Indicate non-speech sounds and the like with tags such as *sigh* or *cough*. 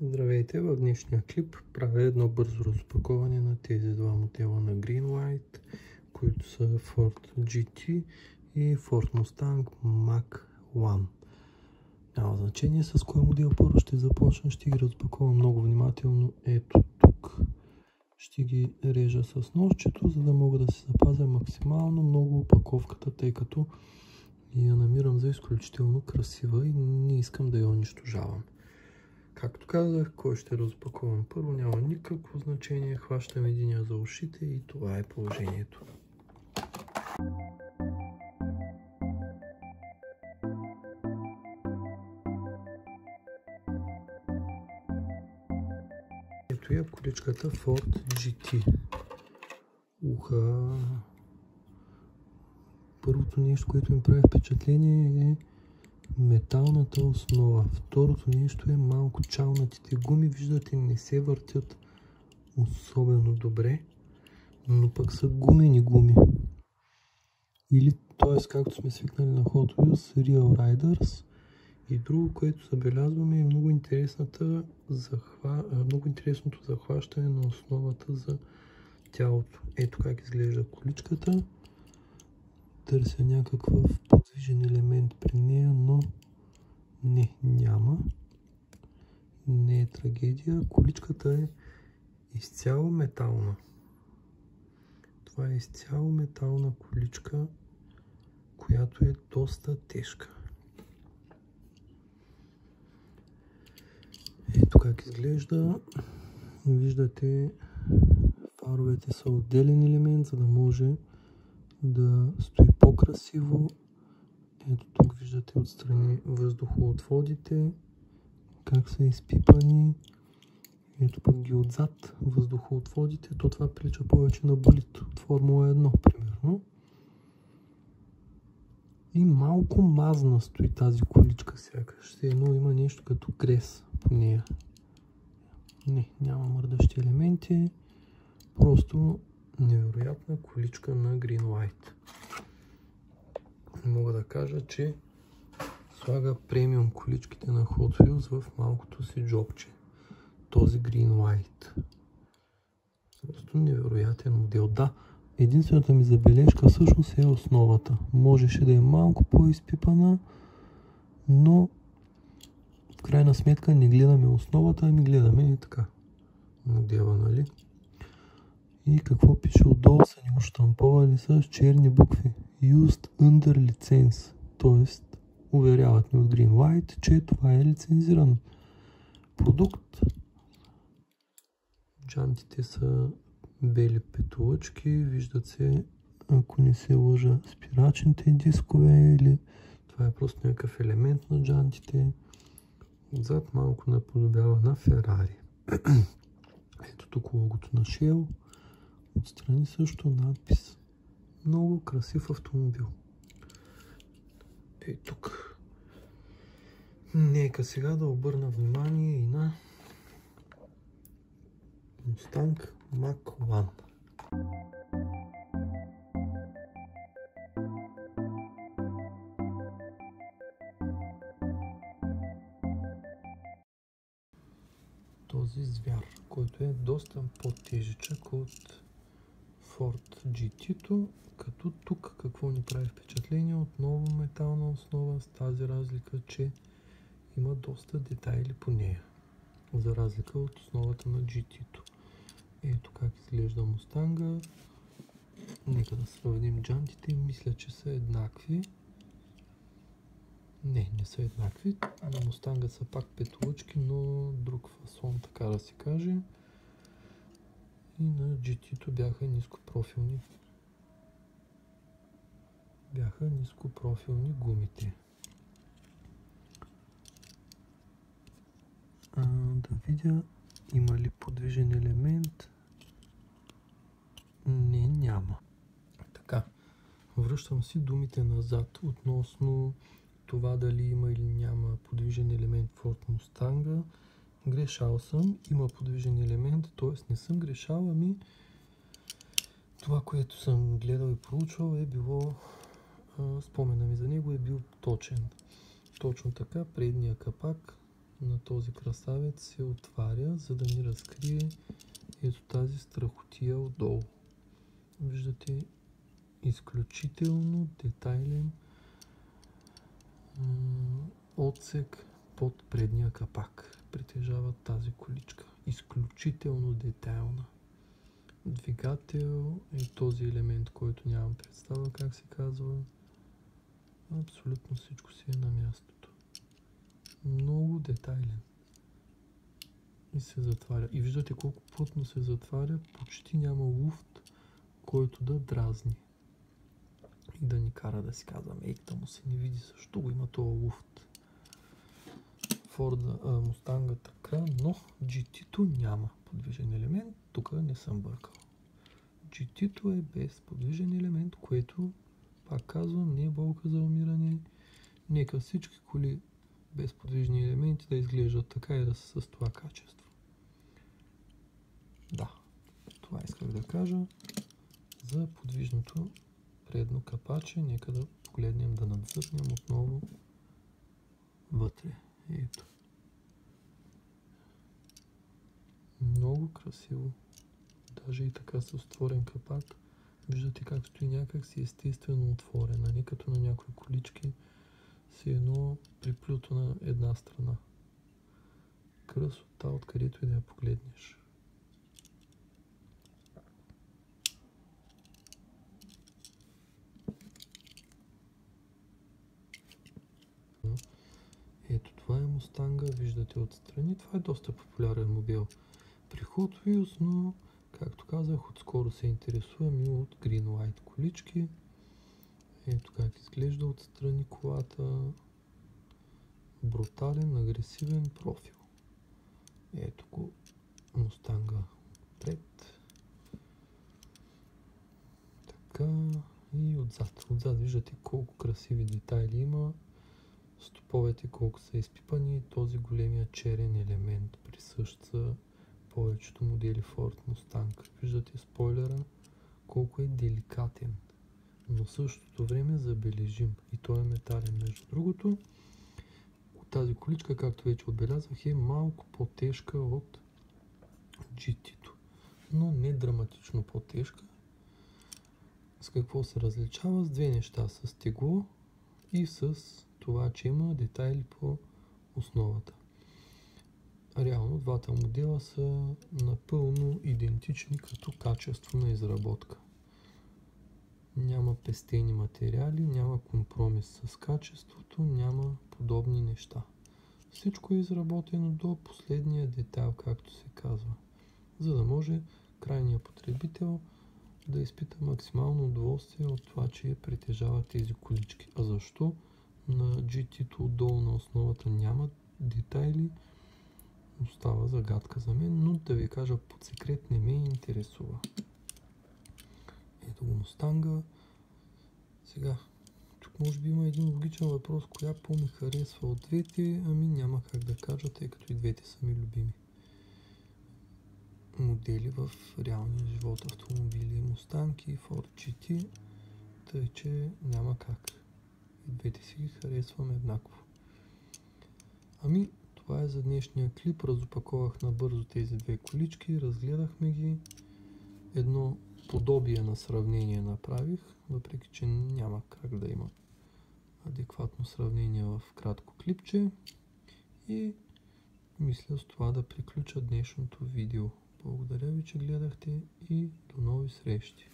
Здравейте! В днешния клип правя едно бързо разпаковане на тези два модела на Greenlight, които са Ford GT и Ford Mustang Mach 1. Няма значение с кой модел първо ще започна, ще ги разпаковам много внимателно. Ето тук ще ги режа с ножчето, за да мога да се запазя максимално много опаковката, тъй като я намирам за изключително красива и не искам да я унищожавам. Както казах, кой ще разпакувам първо няма никакво значение. Хващам единия за ушите и това е положението. Ето я количката Ford GT. Уха. Първото нещо, което ми прави впечатление е металната основа. Второто нещо е малко чалнатите гуми. Виждате, не се въртят особено добре, но пък са гумени гуми. Или, т.е. както сме свикнали на Hot Wheels, Real Riders. И друго, което забелязваме е много, захва... много интересното захващане на основата за тялото. Ето как изглежда количката търся някакъв подвижен елемент при нея, но не, няма. Не трагедия. Количката е изцяло метална. Това е изцяло метална количка, която е доста тежка. Ето как изглежда. Виждате, фаровете са отделен елемент, за да може да стои по-красиво. Ето тук виждате отстрани въздухоотводите, как са изпипани. Ето пък ги отзад въздухоотводите. То това прилича повече на болит от Формула 1, примерно. И малко мазна стои тази количка сякаш. Все едно има нещо като крес по нея. Не, няма мърдащи елементи. Просто невероятна количка на Greenlight. Мога да кажа, че слага премиум количките на Hot Wheels в малкото си джобче. Този Greenlight. Просто невероятен модел. Да, единствената ми забележка всъщност е основата. Можеше да е малко по-изпипана, но в крайна сметка не гледаме основата, ами гледаме и така модела, нали? И какво пише отдолу са ни оштамповали с черни букви. Used under license. Тоест, уверяват ни от Greenlight, че това е лицензиран продукт. Джантите са бели петолъчки. Виждат се, ако не се лъжа, спирачните дискове или това е просто някакъв елемент на джантите. Отзад малко наподобява на Ферари. *clears throat* Ето тук логото на Shell. Отстрани също надпис. Много красив автомобил. Ей тук. Нека сега да обърна внимание и на Mustang Mach 1. Този звяр, който е доста по-тежичък от Ford GT-то, като тук какво ни прави впечатление, отново метална основа с тази разлика, че има доста детайли по нея, за разлика от основата на GT-то. Ето как изглежда Мустанга. Нека да сравним джантите. Мисля, че са еднакви. Не, не са еднакви. На Мустанга са пак петлъчки, но друг фасон, така да се каже и на GT-то бяха нископрофилни. Бяха нископрофилни гумите. А, да видя има ли подвижен елемент. Не, няма. Така, връщам си думите назад относно това дали има или няма подвижен елемент в Ford Mustang. Грешал съм, има подвижен елемент, т.е. не съм грешал, ами това, което съм гледал и проучвал е било, спомена ми за него е бил точен. Точно така, предния капак на този красавец се отваря, за да ни разкрие ето тази страхотия отдолу. Виждате изключително детайлен отсек под предния капак. Притежава тази количка. Изключително детайлна. Двигател е този елемент, който нямам представа как се казва. Абсолютно всичко си е на мястото. Много детайлен. И се затваря. И виждате колко плътно се затваря. Почти няма луфт, който да дразни. Да ни кара да си казваме, ей, да му се не види защо го има това луфт. Форда, Мустанга така, но GT-то няма подвижен елемент. Тук не съм бъркал. GT-то е без подвижен елемент, което, пак казвам, не е болка за умиране. Нека всички коли без подвижни елементи да изглеждат така и да са с това качество. Да, това исках да кажа за подвижното предно капаче. Нека да погледнем, да надзърнем отново вътре. Ето. Много красиво. Даже и така с отворен капак. Виждате как стои някак си естествено отворена, не като на някои колички си едно приплюто на една страна. Красота, откъдето и да я погледнеш. Това е Мустанга, виждате отстрани. Това е доста популярен модел при Hot Wheels, но както казах, отскоро се интересувам и от Green White колички. Ето как изглежда отстрани колата. Брутален, агресивен профил. Ето го Мустанга пред. Така и отзад. Отзад виждате колко красиви детайли има стоповете колко са изпипани, този големия черен елемент присъщ за повечето модели Ford Mustang. Виждате спойлера колко е деликатен, но в същото време забележим и той е метален. Между другото, тази количка, както вече отбелязах, е малко по-тежка от GT-то, но не драматично по-тежка. С какво се различава? С две неща. С тегло и с това, че има детайли по основата. Реално двата модела са напълно идентични като качество на изработка. Няма пестени материали, няма компромис с качеството, няма подобни неща. Всичко е изработено до последния детайл, както се казва, за да може крайният потребител да изпита максимално удоволствие от това, че притежава тези колички. А защо? На GT-то отдолу на основата няма детайли. Остава загадка за мен, но да ви кажа под секрет не ме интересува. Ето го Мустанга. Сега, тук може би има един логичен въпрос, коя по-ми харесва от двете, ами няма как да кажа, тъй като и двете са ми любими модели в реалния живот автомобили Mustang и Ford GT, тъй че няма как. И двете си ги харесвам еднакво. Ами, това е за днешния клип. Разопаковах набързо тези две колички, разгледахме ги. Едно подобие на сравнение направих, въпреки че няма как да има адекватно сравнение в кратко клипче. И мисля с това да приключа днешното видео. Благодаря ви, че гледахте и до нови срещи!